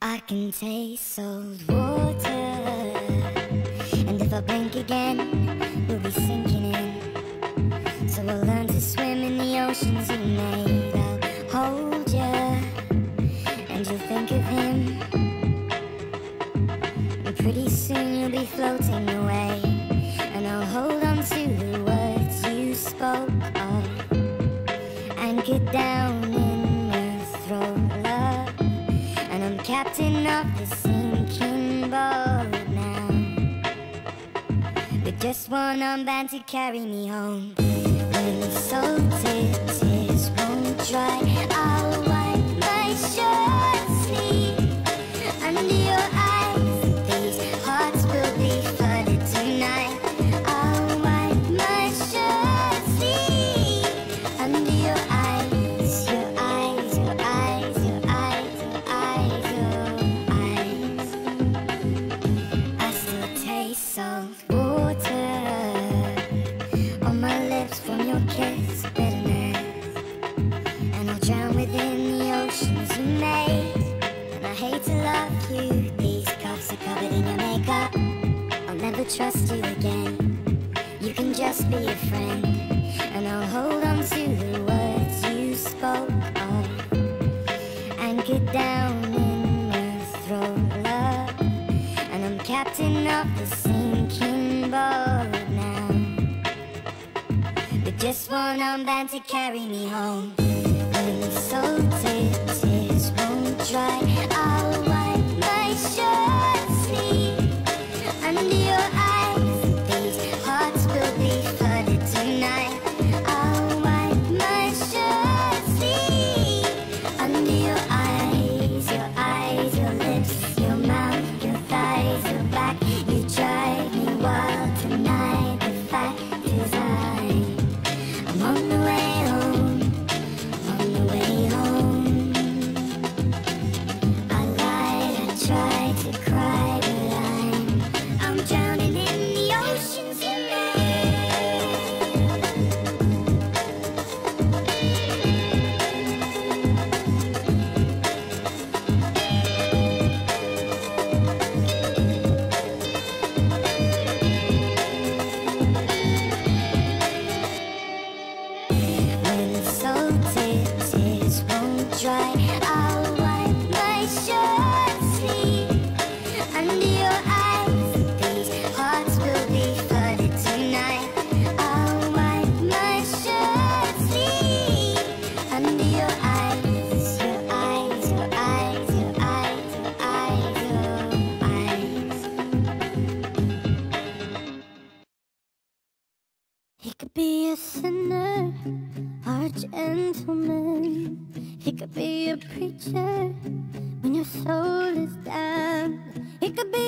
I can taste salt water. And if I blink again, we'll be sinking in. So we'll learn to swim in the oceans he made. I'll hold you, and you'll think of him. And pretty soon you'll be floating away. captain of the sinking boat now. with just one arm band to carry me home. Insulted tears won't dry. I'll trust you again. You can just be a friend, and I'll hold on to the words you spoke of and get down in my throat, love. And I'm captain of the sinking boat now. But just one arm band to carry me home. And so tears won't dry. cry. be a sinner or a gentleman. He could be a preacher when your soul is down. It a be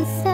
love